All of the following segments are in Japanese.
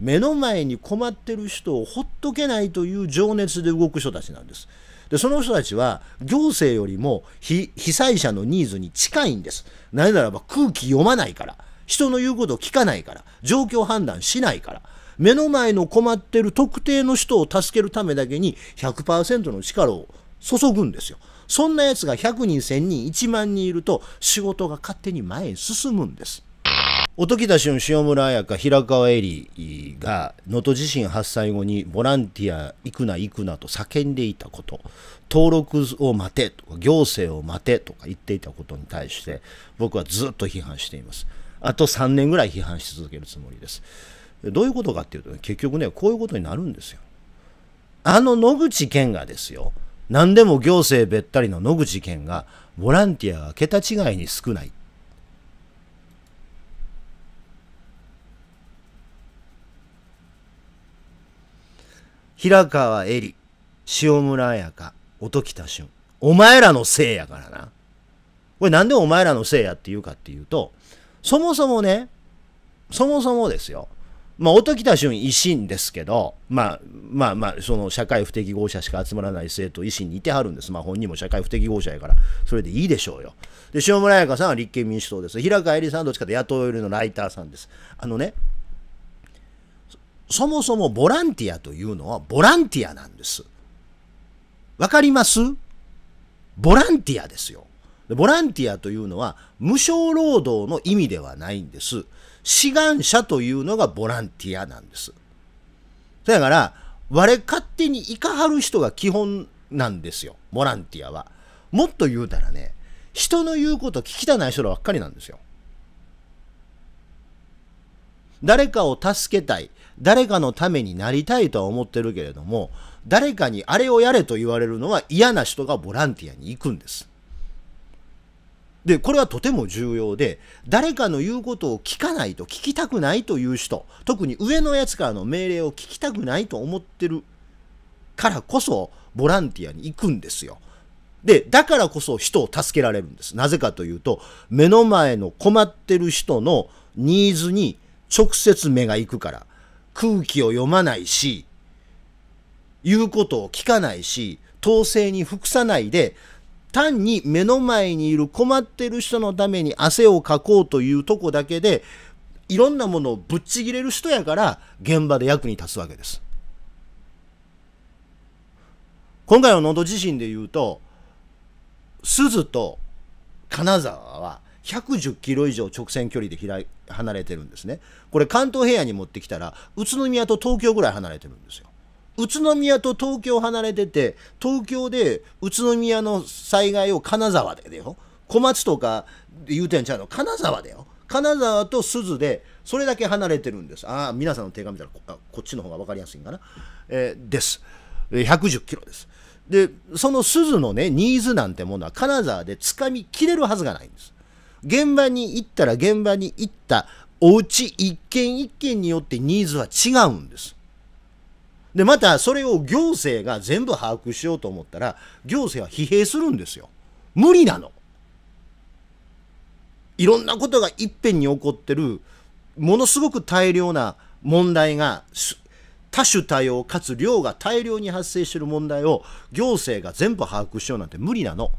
目の前に困ってる人をほっとけないという情熱で動く人たちなんです。でその人たちは行政よりも被災者のニーズに近いんです。なぜならば空気読まないから人の言うことを聞かないから状況判断しないから目の前の困ってる特定の人を助けるためだけに100%の力を注ぐんですよ。そんなやつが100人1000人1万人いると仕事が勝手に前へ進むんです。音喜多俊塩村彩香平川恵里が能登地震発災後にボランティア行くな行くなと叫んでいたこと。登録を待てとか行政を待てとか言っていたことに対して僕はずっと批判しています。あと3年ぐらい批判し続けるつもりです。どういうことかっていうと、ね、結局ねこういうことになるんですよ。あの野口健がですよ。何でも行政べったりの野口健がボランティアが桁違いに少ない。平川恵里、塩村彩香、音喜多俊。お前らのせいやからな。これなんでお前らのせいやって言うかっていうと、そもそもね、そもそもですよ。まあ、音喜多俊維新ですけど、まあ、まあまあ、その社会不適合者しか集まらない政党維新にいてはるんです。まあ本人も社会不適合者やから、それでいいでしょうよ。で、塩村彩香さんは立憲民主党です。平川恵里さんはどっちかというと野党寄りのライターさんです。あのね、そもそもボランティアというのはボランティアなんです。わかります？ボランティアですよ。ボランティアというのは無償労働の意味ではないんです。志願者というのがボランティアなんです。だから、我勝手にいかはる人が基本なんですよ。ボランティアは。もっと言うたらね、人の言うこと聞きたない人らばっかりなんですよ。誰かを助けたい。誰かのためになりたいとは思ってるけれども、誰かにあれをやれと言われるのは嫌な人がボランティアに行くんです。で、これはとても重要で、誰かの言うことを聞かないと、聞きたくないという人、特に上のやつからの命令を聞きたくないと思ってるからこそ、ボランティアに行くんですよ。で、だからこそ人を助けられるんです。なぜかというと、目の前の困ってる人のニーズに直接目が行くから。空気を読まないし、言うことを聞かないし、統制に服さないで、単に目の前にいる困ってる人のために汗をかこうというとこだけで、いろんなものをぶっちぎれる人やから、現場で役に立つわけです。今回の能登地震で言うと、鈴と金沢は110キロ以上直線距離で離れてるんですね。これ関東平野に持ってきたら宇都宮と東京ぐらい離れてるんですよ。宇都宮と東京離れてて東京で宇都宮の災害を金沢でよ。小松とか言うてんちゃうの？金沢でよ。金沢と鈴でそれだけ離れてるんです。ああ皆さんの手紙見たらここっちの方が分かりやすいんかな、えー、です。110キロです。でその鈴のねニーズなんてものは金沢でつかみきれるはずがないんです。現場に行ったら現場に行ったお家一軒一軒によってニーズは違うんです。で、またそれを行政が全部把握しようと思ったら、行政は疲弊するんですよ。無理なの。いろんなことがいっぺんに起こってる、ものすごく大量な問題が、多種多様かつ量が大量に発生してる問題を行政が全部把握しようなんて無理なの。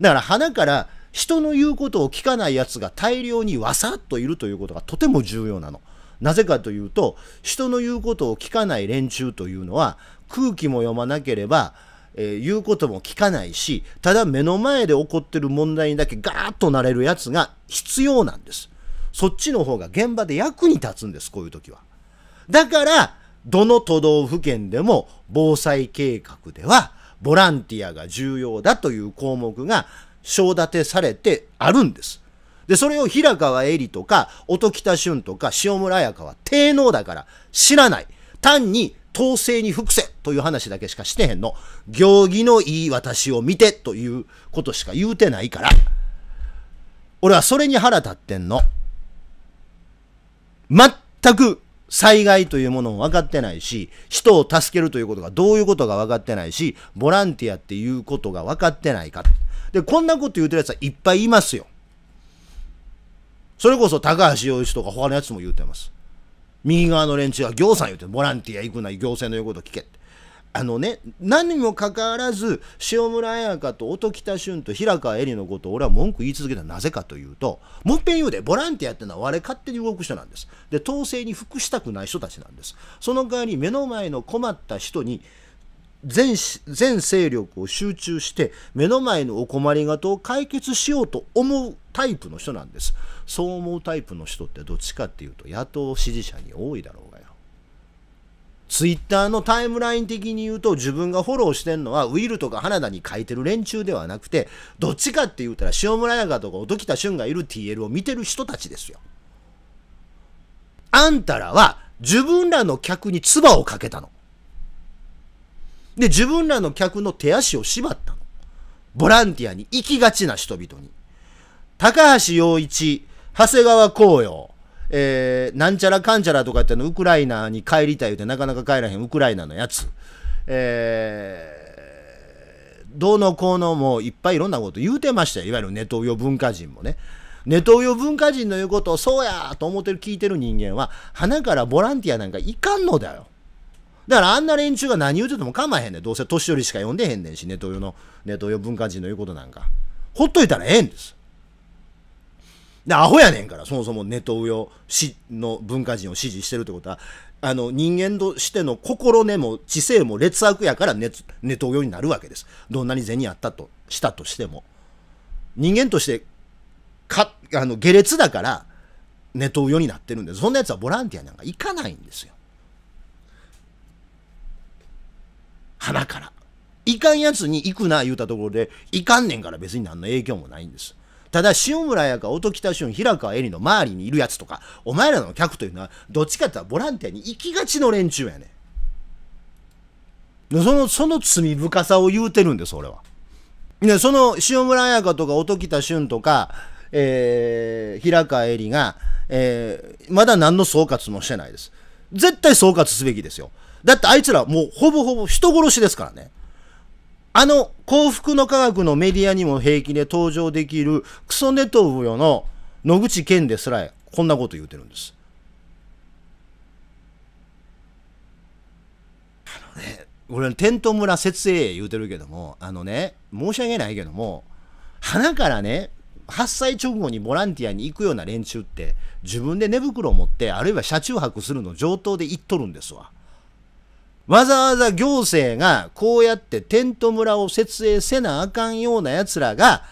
だから鼻から人の言うことを聞かない奴が大量にわさっといるということがとても重要なの。なぜかというと、人の言うことを聞かない連中というのは、空気も読まなければ、えー、言うことも聞かないし、ただ目の前で起こってる問題にだけガーッとなれるやつが必要なんです。そっちの方が現場で役に立つんです、こういう時は。だから、どの都道府県でも防災計画では、ボランティアが重要だという項目が章立てされてあるんです。で、それを平川恵里とか、音喜多俊とか、塩村彩香は低能だから知らない。単に統制に服せという話だけしかしてへんの。行儀のいい私を見てということしか言うてないから。俺はそれに腹立ってんの。全く災害というものも分かってないし、人を助けるということがどういうことが分かってないし、ボランティアっていうことが分かってないか。で、こんなこと言うてる奴はいっぱいいますよ。それこそ高橋洋一とか他のやつも言うてます。右側の連中は行さん言うてボランティア行くな行政の言うこと聞けってあのね何にもかかわらず塩村彩香と音喜多俊と平川恵里のことを俺は文句言い続けた。なぜかというともっぺん言うでボランティアってのは我勝手に動く人なんです。で統制に服したくない人たちなんです。その代わり目の前の困った人に全全勢力を集中して目の前のお困りごとを解決しようと思うタイプの人なんです。そう思うタイプの人ってどっちかっていうと野党支持者に多いだろう。ツイッターのタイムライン的に言うと自分がフォローしてんのはウィルとか花田に書いてる連中ではなくてどっちかって言うたら塩村彩香とか音喜多俊がいる TL を見てる人たちですよあんたらは自分らの客に唾をかけたので、自分らの客の手足を縛ったの。ボランティアに行きがちな人々に。高橋洋一、長谷川光陽、えー、なんちゃらかんちゃらとか言ってのウクライナに帰りたい言うてなかなか帰らへんウクライナのやつ。えー、どうのこうのもいっぱいいろんなこと言うてましたよ。いわゆるネトウヨ文化人もね。ネトウヨ文化人の言うことをそうやと思ってる聞いてる人間は、鼻からボランティアなんかいかんのだよ。だからあんな連中が何言うてても構わへんねん。どうせ年寄りしか読んでへんねんし、ネトウヨの、ネトウヨ文化人の言うことなんか。ほっといたらええんです。で、アホやねんから、そもそもネトウヨの文化人を支持してるってことは、あの人間としての心根も知性も劣悪やからネネトウヨになるわけです。どんなに銭あったとしたとしても。人間としてかあの下劣だからネトウヨになってるんでそんなやつはボランティアなんか行かないんですよ。鼻から。いかんやつに行くな言うたところで、いかんねんから別に何の影響もないんです。ただ、塩村やか音喜多俊、平川恵里の周りにいるやつとか、お前らの客というのは、どっちかって言ったらボランティアに行きがちの連中やねん。その、その罪深さを言うてるんです、俺は。で、その塩村彩香とか音喜多俊とか、えー、平川恵里が、えー、まだ何の総括もしてないです。絶対総括すべきですよ。だってあいつらもうほぼほぼ人殺しですからね。あの幸福の科学のメディアにも平気で登場できるクソネトウヨの野口健ですらこんなこと言うてるんです。あのね、俺、テント村設営言うてるけども、あのね、申し訳ないけども、花からね、発災直後にボランティアに行くような連中って自分で寝袋を持ってあるいは車中泊するの上等で行っとるんですわ。わざわざ行政がこうやってテント村を設営せなあかんような奴らが、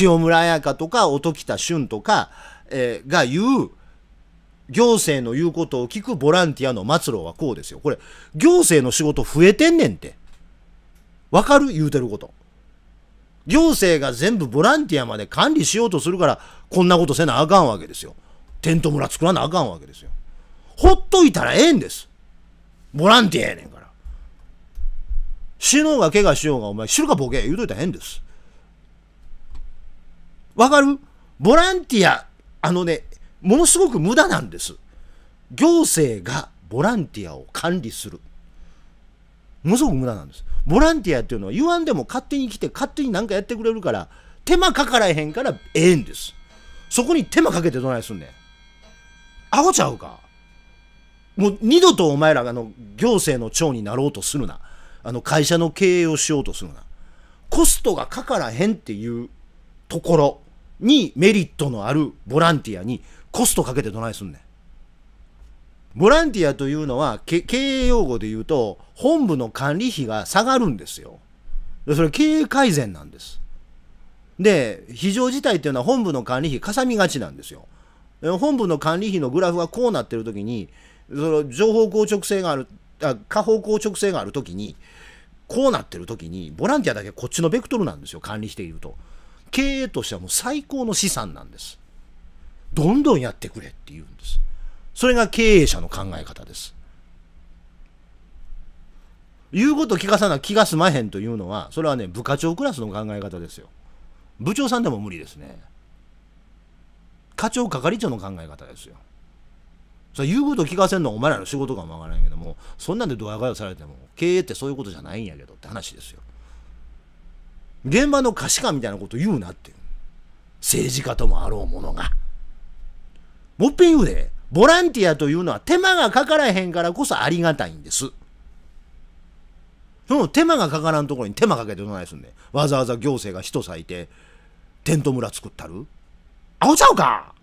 塩村彩香とか音喜多俊とか、えー、が言う、行政の言うことを聞くボランティアの末路はこうですよ。これ、行政の仕事増えてんねんって。わかる？言うてること。行政が全部ボランティアまで管理しようとするから、こんなことせなあかんわけですよ。テント村作らなあかんわけですよ。ほっといたらええんです。ボランティアやねんか。死のうが怪我しようがお前知るかボケ言うといたら変です。わかる？ボランティア、あのね、ものすごく無駄なんです。行政がボランティアを管理する。ものすごく無駄なんです。ボランティアっていうのは言わんでも勝手に来て勝手に何かやってくれるから手間かからへんからええんです。そこに手間かけてどないすんねん。アホちゃうか？もう二度とお前らがの行政の長になろうとするな。あの会社の経営をしようとするな。コストがかからへんっていうところにメリットのあるボランティアにコストかけてどないすんねん。ボランティアというのは経営用語で言うと本部の管理費が下がるんですよ。それ経営改善なんです。で、非常事態っていうのは本部の管理費かさみがちなんですよ。本部の管理費のグラフがこうなってる時にその情報硬直性があるあ下方硬直性がある時にこうなってる時にボランティアだけこっちのベクトルなんですよ管理していると。経営としてはもう最高の資産なんです。どんどんやってくれって言うんです。それが経営者の考え方です。言うこと聞かさな気が済まへんというのはそれはね部課長クラスの考え方ですよ。部長さんでも無理ですね。課長係長の考え方ですよ。それ言うこと聞かせんのはお前らの仕事かもわからんけどもそんなんでドヤ顔されても経営ってそういうことじゃないんやけどって話ですよ。現場の可視感みたいなこと言うなって政治家ともあろうものが。もっぺん言うで。ボランティアというのは手間がかからへんからこそありがたいんです。その手間がかからんところに手間かけてどないすんね。わざわざ行政が人割いて、テント村作ったる。アホちゃうか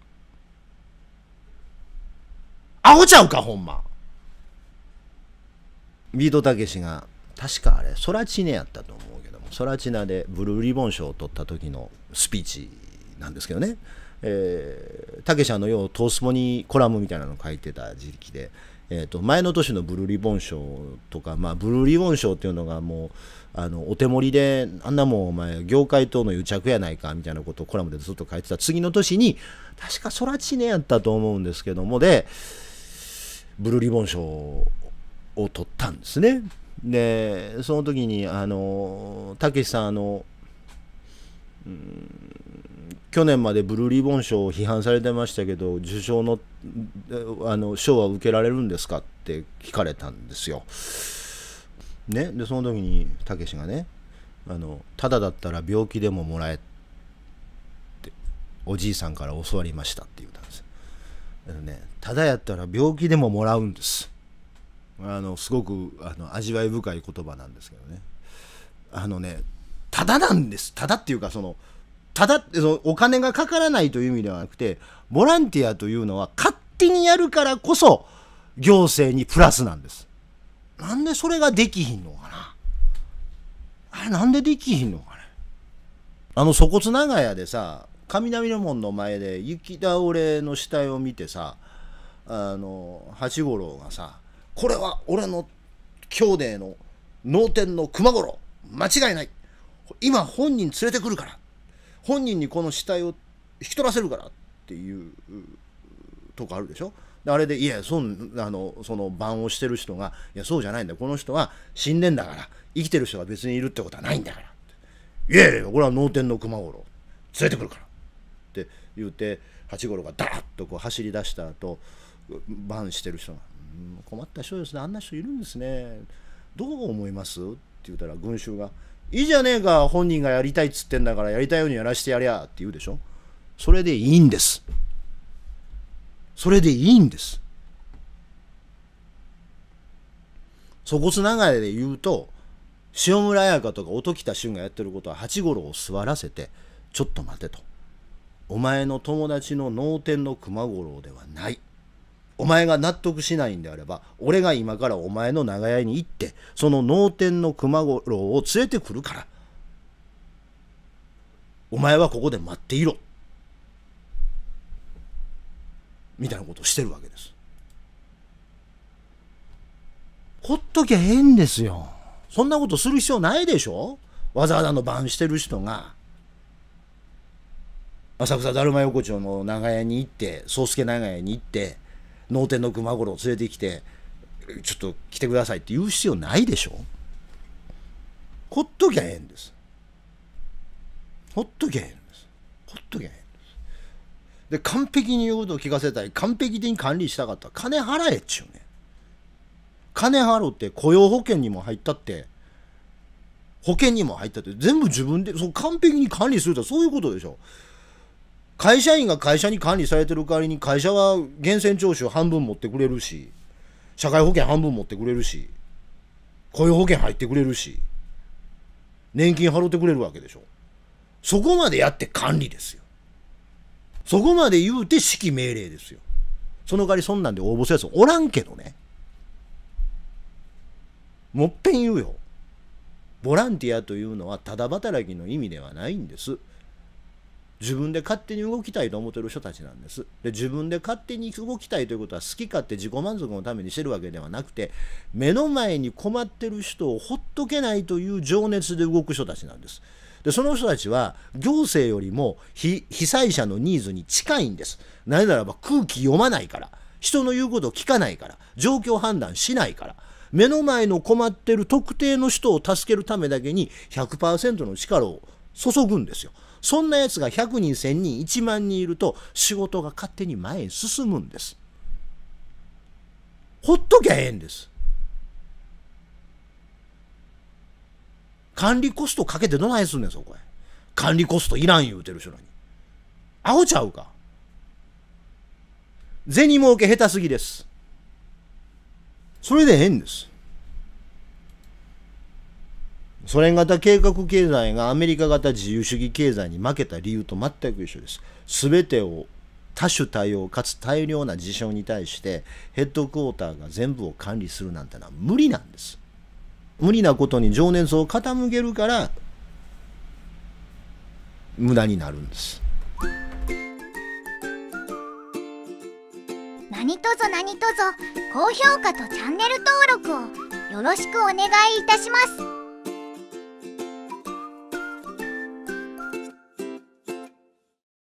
アホちゃうかほんま。ビートたけしが、確かあれ、ソラチネやったと思うけども、ソラチナでブルーリボン賞を取った時のスピーチなんですけどね。えー、たけしあのようトースポにコラムみたいなの書いてた時期で、えー、と前の年のブルーリボン賞とか、まあ、ブルーリボン賞っていうのがもうあのお手盛りであんなもんお前業界との癒着やないかみたいなことをコラムでずっと書いてた次の年に確か空知ねやったと思うんですけどもでブルーリボン賞を取ったんですねでその時にあのたけしさんあのうん去年までブルーリボン賞を批判されてましたけど受賞のあの賞は受けられるんですかって聞かれたんですよ。ね、でその時にたけしがねあの「ただだったら病気でももらえ」っておじいさんから教わりましたって言った。あのね、ただやったら病気でももらうんです。あのすごくあの味わい深い言葉なんですけどね。あのね、ただなんです。ただっていうかそのただそのお金がかからないという意味ではなくてボランティアというのは勝手にやるからこそ行政にプラスなんですなんでそれができひんのかなあれなんでできひんのかねあの粗骨長屋でさ雷の門の前で雪倒れの死体を見てさあの八五郎がさ「これは俺の兄弟の脳天の熊五郎。間違いない。今本人連れてくるから」本人にこの死体を引き取らせるから。っていうとこあるでしょ？あれでいやそあのその番をしてる人がいやそうじゃないんだ。この人は死んでんだから。生きてる人が別にいるってことはないんだから。いやいやこれは脳天の熊五郎。連れてくるから。って言うて八五郎がダーッとこう走り出した後バンしてる人が「困った人ですね。あんな人いるんですね。どう思います?」って言ったら群衆が「いいじゃねえか本人がやりたいっつってんだからやりたいようにやらしてやりゃって言うでしょ。それでいいんです。それでいいんです。粗骨長屋で言うと塩村彩香とか音喜多俊がやってることは八五郎を座らせてちょっと待てと。お前の友達の脳天の熊五郎ではない。お前が納得しないんであれば俺が今からお前の長屋に行ってその脳天の熊五郎を連れてくるから。お前はここで待っていろ。みたいなことをしてるわけです。ほっときゃええんですよ。そんなことする必要ないでしょ。わざわざの番してる人が。浅草だるま横丁の長屋に行って宗助長屋に行って脳天の熊五郎を連れてきてちょっと来てくださいって言う必要ないでしょ。ほっときゃええんです。ほっときゃええんです。ほっときゃええんです。で完璧に言うことを聞かせたい。完璧的に管理したかった。ら金払えっちゅうね金払って雇用保険にも入ったって保険にも入ったって全部自分でそう完璧に管理するとそういうことでしょ。会社員が会社に管理されてる代わりに会社は源泉徴収半分持ってくれるし社会保険半分持ってくれるし雇用保険入ってくれるし年金払ってくれるわけでしょ。そこまでやって管理ですよ。そこまで言うて指揮命令ですよ。その代わりそんなんで応募するやつおらんけどね。もっぺん言うよ。ボランティアというのはただ働きの意味ではないんです。自分で勝手に動きたいと思ってる人たちなんです。で自分で勝手に動きたいということは好き勝手自己満足のためにしてるわけではなくて目の前に困ってる人をほっとけないという情熱で動く人たちなんです。でその人たちは行政よりも被災者のニーズに近いんです。なぜならば空気読まないから。人の言うことを聞かないから。状況判断しないから。目の前の困ってる特定の人を助けるためだけに100%の力を注ぐんですよ。そんなやつが100人1000人1万人いると仕事が勝手に前へ進むんです。ほっときゃええんです。管理コストかけてどないすんねんそこへ。管理コストいらん言うてる人らに。アホちゃうか。銭儲け下手すぎです。それで変です。ソ連型計画経済がアメリカ型自由主義経済に負けた理由と全く一緒です。すべてを多種多様かつ大量な事象に対してヘッドクォーターが全部を管理するなんてのは無理なんです。無理なことに情熱を傾けるから無駄になるんです。何とぞ何とぞ高評価とチャンネル登録をよろしくお願いいたします。